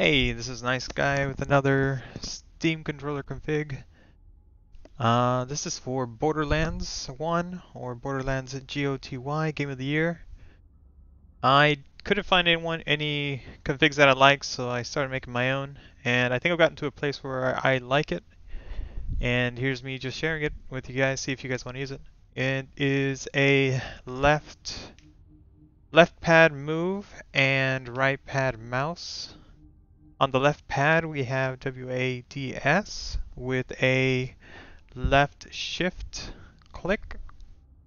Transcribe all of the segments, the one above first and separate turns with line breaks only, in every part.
Hey, this is Nice Guy with another Steam controller config. Uh, this is for Borderlands 1 or Borderlands GOTY Game of the Year. I couldn't find anyone any configs that I like, so I started making my own. And I think I've gotten to a place where I, I like it. And here's me just sharing it with you guys, see if you guys want to use it. It is a left left pad move and right pad mouse. On the left pad, we have WADS with a left shift click.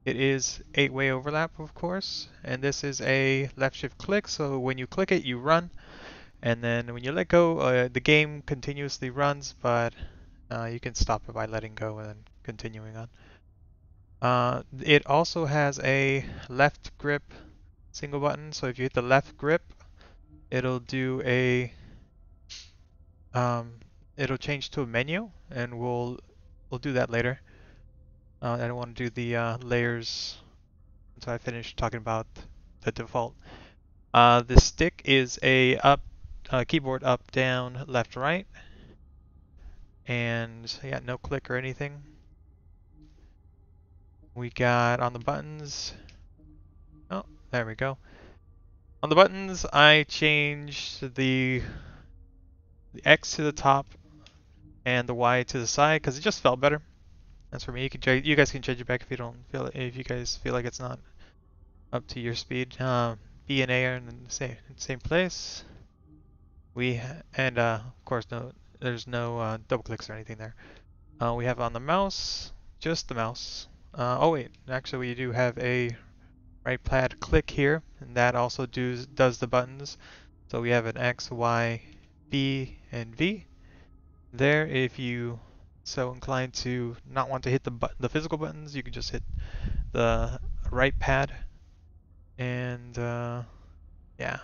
It is eight-way overlap, of course, and this is a left shift click, so when you click it, you run, and then when you let go, uh, the game continuously runs, but uh, you can stop it by letting go and continuing on. Uh, it also has a left grip single button, so if you hit the left grip, it'll do a um, it'll change to a menu, and we'll we'll do that later. Uh, I don't want to do the uh, layers until I finish talking about the default. Uh, the stick is a up uh, keyboard up, down, left, right, and yeah, no click or anything. We got on the buttons. Oh, there we go. On the buttons, I changed the the X to the top and the Y to the side because it just felt better. That's for me. You can you guys can change it back if you don't feel it, if you guys feel like it's not up to your speed. Uh, B and A are in the same same place. We and uh, of course no there's no uh, double clicks or anything there. Uh, we have on the mouse just the mouse. Uh, oh wait, actually we do have a right pad click here, and that also does does the buttons. So we have an X, Y, B, and V. There, if you so inclined to not want to hit the the physical buttons, you can just hit the right pad, and uh, yeah.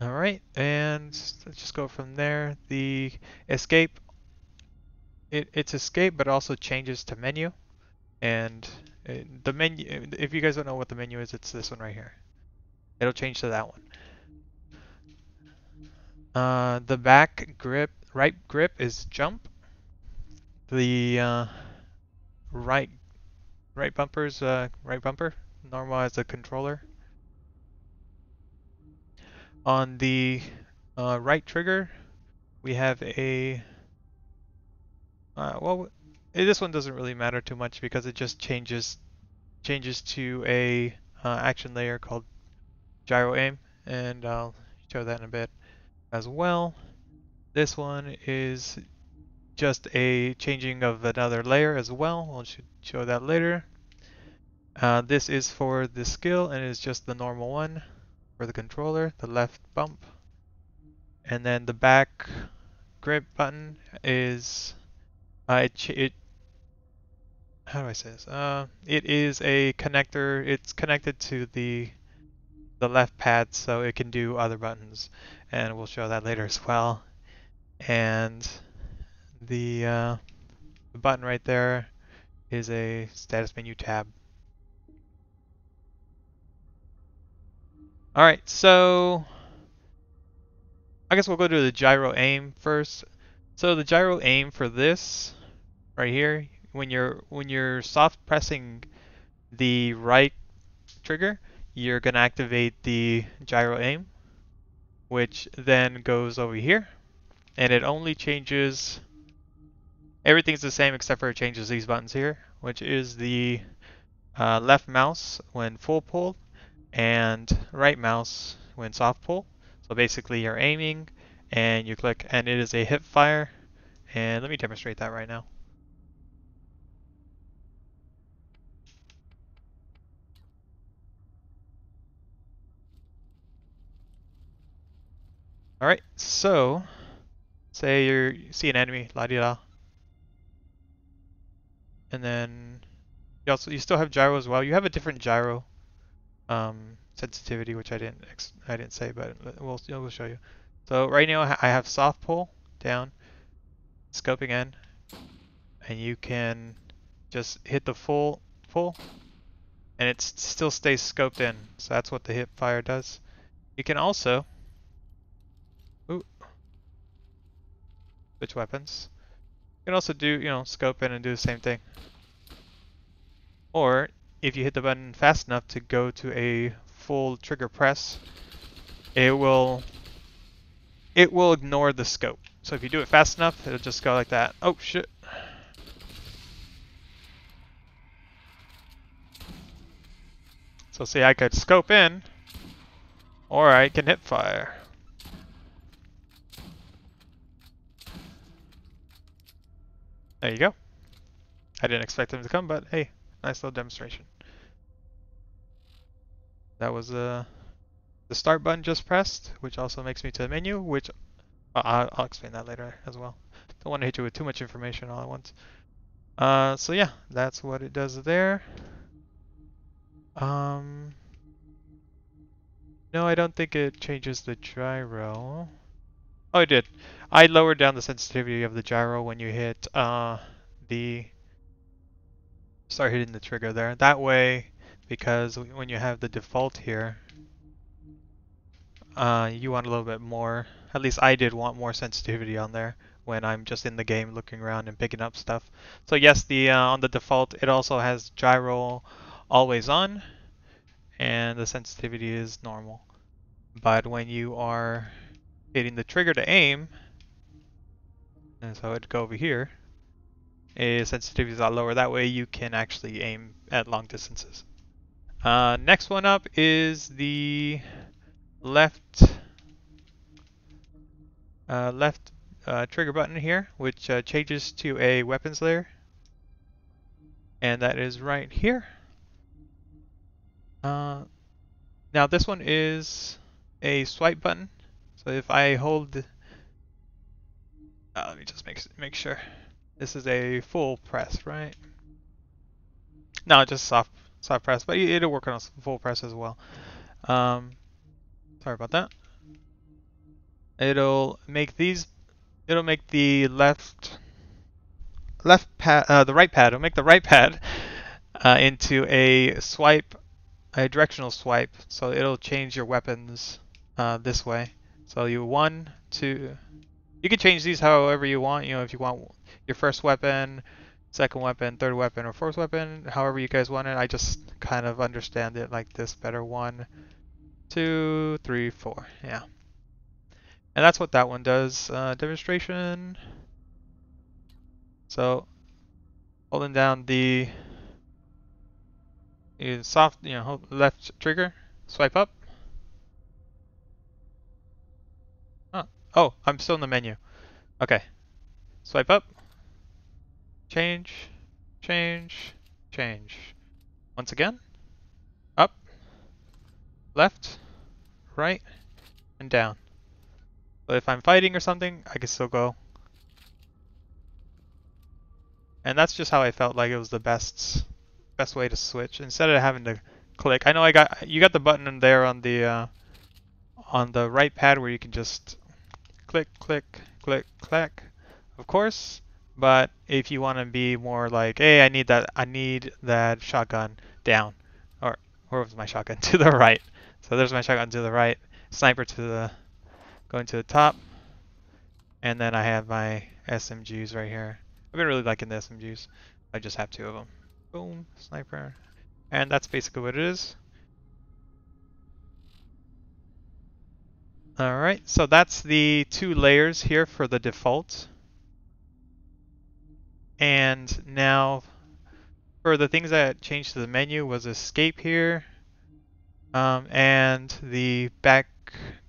All right, and let's just go from there. The escape, it, it's escape, but also changes to menu, and it, uh, the menu. If you guys don't know what the menu is, it's this one right here. It'll change to that one. Uh, the back grip, right grip is jump. The uh, right right bumper's uh, right bumper, normal as a controller. On the uh, right trigger, we have a uh, well, this one doesn't really matter too much because it just changes changes to a uh, action layer called gyro aim, and I'll show that in a bit as well. This one is just a changing of another layer as well. I'll show that later. Uh, this is for the skill and it's just the normal one for the controller, the left bump. And then the back grip button is uh, it, it how do I say this? Uh, it is a connector. It's connected to the the left pad so it can do other buttons and we'll show that later as well. And the, uh, the button right there is a status menu tab. Alright, so I guess we'll go to the gyro aim first. So the gyro aim for this right here, when you're when you're soft pressing the right trigger, you're going to activate the gyro aim, which then goes over here. And it only changes, everything's the same except for it changes these buttons here, which is the uh, left mouse when full pull and right mouse when soft pull. So basically you're aiming and you click and it is a hip fire. And let me demonstrate that right now. Alright, so say you're, you see an enemy, la di da. And then you also you still have gyro as well. You have a different gyro um, sensitivity, which I didn't I didn't say, but we'll we'll show you. So right now I have soft pull down, scoping in, and you can just hit the full full, and it still stays scoped in. So that's what the hip fire does. You can also Switch weapons. You can also do, you know, scope in and do the same thing. Or, if you hit the button fast enough to go to a full trigger press, it will it will ignore the scope. So if you do it fast enough, it'll just go like that. Oh shit. So see, I could scope in, or I can hip fire. There you go. I didn't expect them to come, but hey, nice little demonstration. That was uh, the start button just pressed, which also makes me to the menu, which uh, I'll, explain that later as well. Don't want to hit you with too much information all at once. Uh, so yeah, that's what it does there. Um, no, I don't think it changes the gyro. Oh, it did. I lowered down the sensitivity of the gyro when you hit uh, the start hitting the trigger there. That way, because when you have the default here, uh, you want a little bit more. At least I did want more sensitivity on there when I'm just in the game looking around and picking up stuff. So yes, the uh, on the default it also has gyro always on, and the sensitivity is normal. But when you are hitting the trigger to aim, and so I'd go over here, a sensitivity is a lot lower. That way you can actually aim at long distances. Uh, next one up is the left uh, left uh, trigger button here, which uh, changes to a weapons layer. And that is right here. Uh, now this one is a swipe button. So if I hold, uh, let me just make make sure. This is a full press, right? No, just soft soft press, but it'll work on a full press as well. Um, sorry about that. It'll make these. It'll make the left left pad, uh, the right pad. It'll make the right pad uh, into a swipe a directional swipe, so it'll change your weapons uh, this way. So you one, two, you can change these however you want. You know, if you want your first weapon, second weapon, third weapon, or fourth weapon, however you guys want it. I just kind of understand it like this better. One, two, three, four. Yeah. And that's what that one does. Uh, demonstration. So holding down the soft, you know, left trigger, swipe up. Oh, I'm still in the menu. Okay. Swipe up. Change, change, change. Once again. Up, left, right, and down. But if I'm fighting or something, I can still go. And that's just how I felt like it was the best best way to switch instead of having to click. I know I got you got the button in there on the uh, on the right pad where you can just click, click, click, click, of course. But if you want to be more like, hey, I need that, I need that shotgun down, or where was my shotgun to the right? So there's my shotgun to the right, sniper to the going to the top, and then I have my SMGs right here. I've been really liking the SMGs. I just have two of them. Boom, sniper. And that's basically what it is. Alright, so that's the two layers here for the default. And now for the things that changed to the menu was escape here. Um, and the back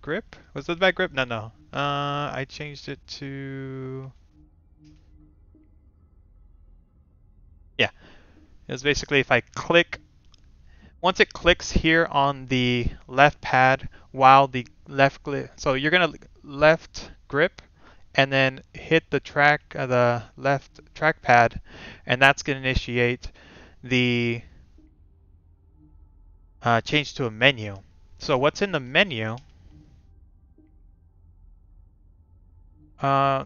grip. Was it the back grip? No, no. Uh, I changed it to... Yeah, is basically if I click, once it clicks here on the left pad while the left, so you're gonna left grip and then hit the track, uh, the left trackpad, and that's gonna initiate the uh, change to a menu. So what's in the menu? Uh,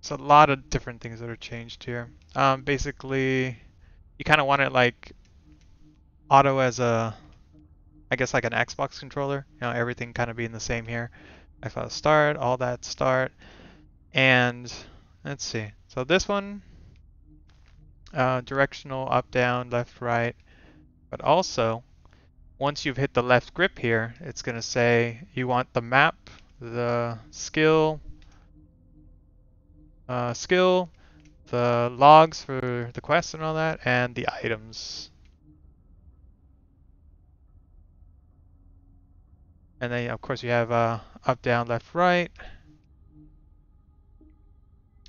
it's a lot of different things that are changed here. Um, basically, you kind of want it like auto as a, I guess like an Xbox controller. You know, everything kind of being the same here. iFile start, all that start. And let's see. So this one, uh, directional up, down, left, right. But also, once you've hit the left grip here, it's going to say you want the map, the skill, uh, skill, the logs for the quest and all that, and the items. And then, of course, you have uh, up, down, left, right.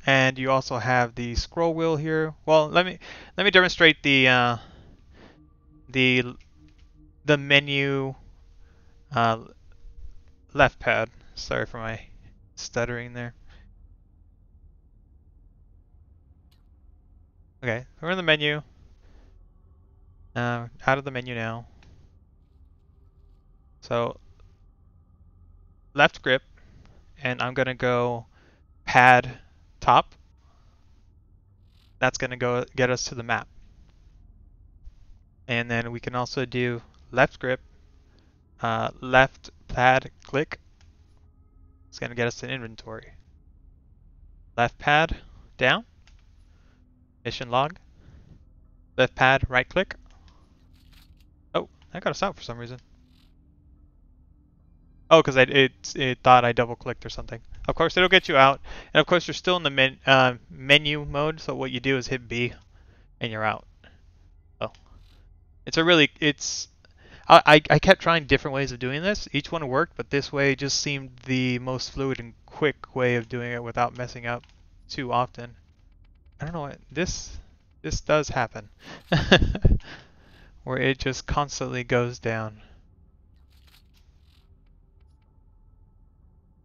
And you also have the scroll wheel here. Well, let me let me demonstrate the uh, the the menu uh, left pad. Sorry for my stuttering there. Okay, we're in the menu. Uh, out of the menu now. So left grip, and I'm gonna go pad top. That's gonna go get us to the map. And then we can also do left grip, uh, left pad click. It's gonna get us to inventory. Left pad down, mission log. Left pad right click. Oh, that got us out for some reason. Oh, because it it thought I double clicked or something. Of course, it'll get you out, and of course you're still in the men, uh, menu mode. So what you do is hit B, and you're out. Oh, it's a really it's. I I kept trying different ways of doing this. Each one worked, but this way just seemed the most fluid and quick way of doing it without messing up too often. I don't know what this this does happen, where it just constantly goes down.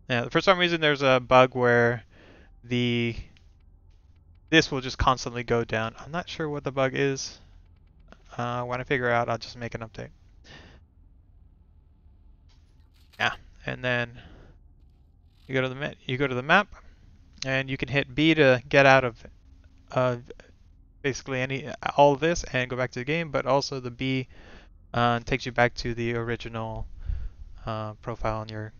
Yeah, for some reason there's a bug where the this will just constantly go down. I'm not sure what the bug is. Uh, when I figure out, I'll just make an update. Yeah, and then you go to the you go to the map, and you can hit B to get out of uh, basically any all of this and go back to the game. But also the B uh, takes you back to the original uh, profile on your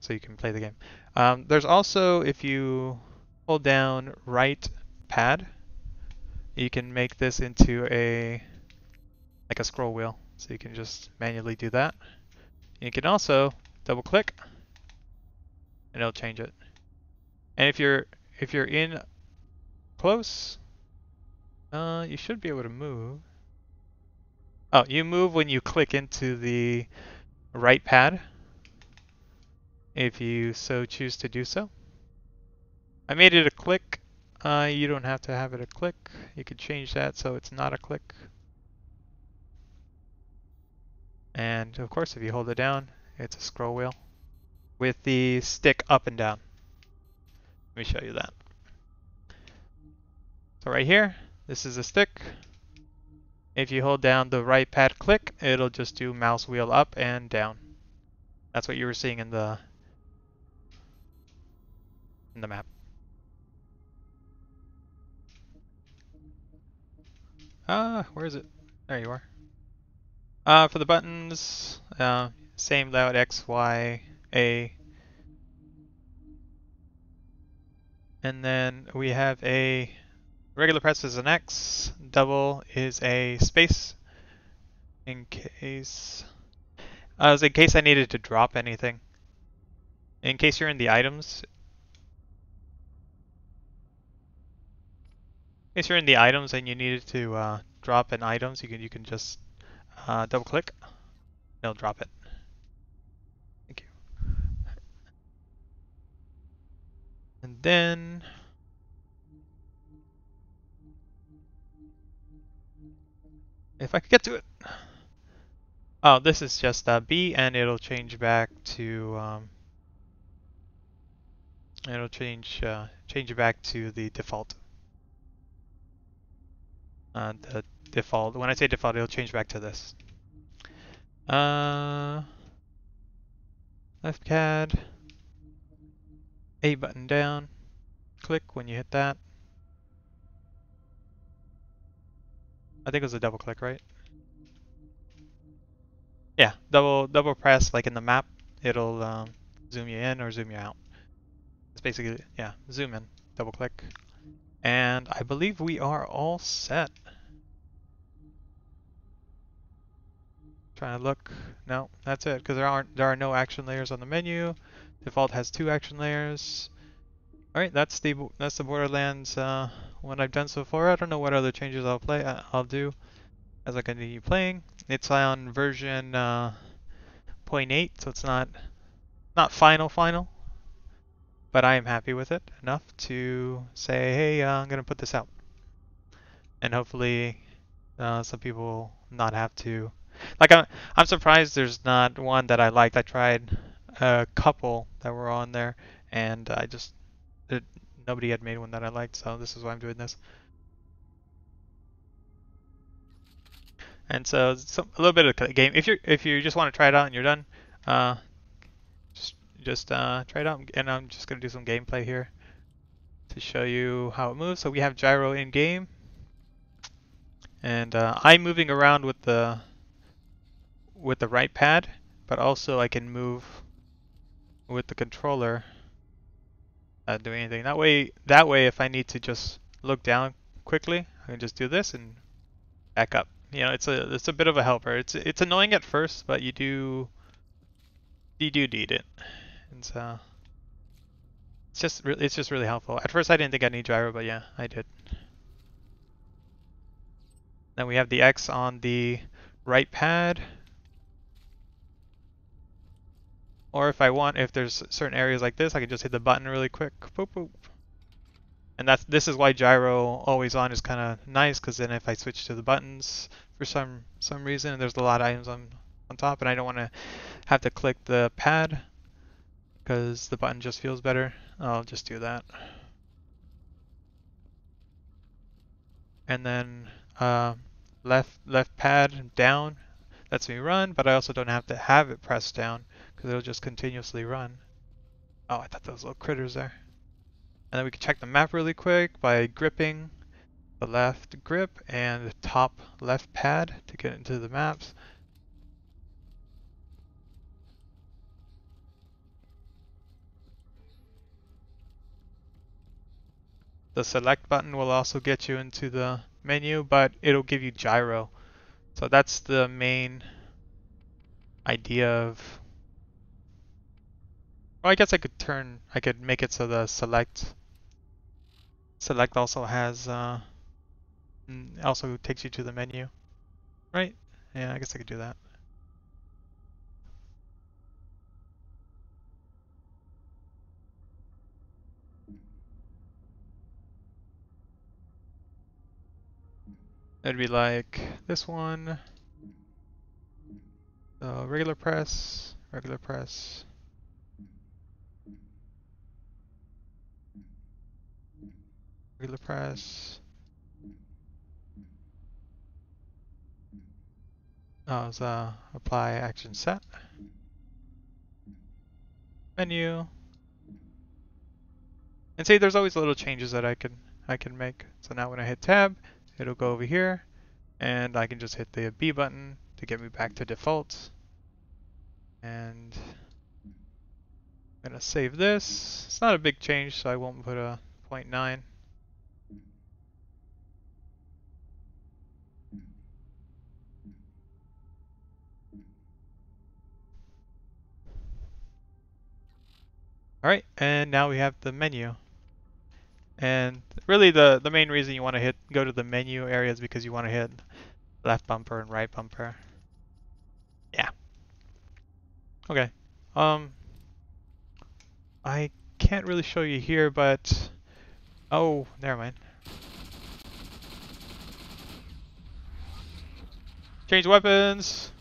so you can play the game. Um, there's also, if you hold down right pad, you can make this into a like a scroll wheel. So you can just manually do that. You can also double click and it'll change it. And if you're if you're in close, uh, you should be able to move. Oh, you move when you click into the right pad if you so choose to do so. I made it a click. Uh, you don't have to have it a click. You could change that so it's not a click. And of course, if you hold it down, it's a scroll wheel with the stick up and down. Let me show you that. So right here, this is a stick. If you hold down the right pad click, it'll just do mouse wheel up and down. That's what you were seeing in the in the map. Ah, uh, where is it? There you are. Uh, for the buttons, uh, same layout X, Y, A. And then we have a regular press is an X, double is a space in case, uh, in case I needed to drop anything. In case you're in the items, Case you're in the items and you needed to uh, drop in items, you can you can just uh, double click. It'll drop it. Thank you. And then if I could get to it. Oh, this is just uh, B, and it'll change back to um, it'll change uh, change it back to the default uh, the default. When I say default, it'll change back to this. Uh, left pad, A button down, click when you hit that. I think it was a double click, right? Yeah, double double press like in the map. It'll um, zoom you in or zoom you out. It's basically, yeah, zoom in, double click. And I believe we are all set. Trying to look, no, that's it, because there aren't, there are no action layers on the menu. Default has two action layers. All right, that's the that's the Borderlands uh, one I've done so far. I don't know what other changes I'll play. Uh, I'll do as I continue playing. It's on version uh, 0.8, so it's not not final final, but I am happy with it enough to say, hey, uh, I'm gonna put this out, and hopefully uh, some people will not have to. Like I'm, I'm surprised there's not one that I liked. I tried a couple that were on there, and I just it, nobody had made one that I liked, so this is why I'm doing this. And so some, a little bit of game. If you if you just want to try it out and you're done, uh, just uh, try it out. And I'm just gonna do some gameplay here to show you how it moves. So we have gyro in game, and uh, I'm moving around with the with the right pad, but also I can move with the controller not do anything. That way, that way, if I need to just look down quickly, I can just do this and back up. You know, it's a it's a bit of a helper. It's it's annoying at first, but you do you do need it, and so it's just it's just really helpful. At first, I didn't think I need gyro, but yeah, I did. Then we have the X on the right pad. Or if I want, if there's certain areas like this, I can just hit the button really quick. Boop, boop. And that's this is why gyro always on is kind of nice, because then if I switch to the buttons for some some reason, and there's a lot of items on on top, and I don't want to have to click the pad because the button just feels better, I'll just do that. And then uh, left left pad down lets me run, but I also don't have to have it pressed down because it'll just continuously run. Oh, I thought those little critters there. And then we can check the map really quick by gripping the left grip and the top left pad to get into the maps. The select button will also get you into the menu, but it'll give you gyro. So that's the main idea of well, I guess I could turn, I could make it so the select, select also has, uh, also takes you to the menu, right? Yeah, I guess I could do that. It'd be like this one. So regular press, regular press, regular press. Oh, it's uh, apply action set. Menu. And see, there's always little changes that I can I can make. So now when I hit tab, it'll go over here, and I can just hit the B button to get me back to default. And I'm gonna save this. It's not a big change, so I won't put a 0.9. Alright, and now we have the menu. And really the, the main reason you want to hit go to the menu area is because you want to hit left bumper and right bumper. Yeah. Okay. Um I can't really show you here, but oh, never mind. Change weapons.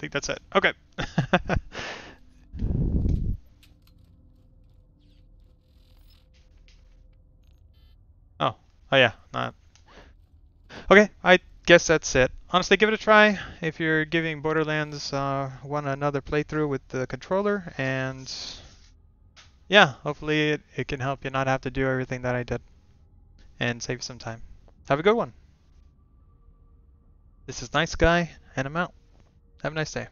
Think that's it. Okay. oh. Oh yeah. Not. Okay. I guess that's it. Honestly, give it a try if you're giving Borderlands uh, 1 another playthrough with the controller, and yeah, hopefully it, it can help you not have to do everything that I did and save some time. Have a good one. This is Nice Guy, and I'm out. Have a nice day.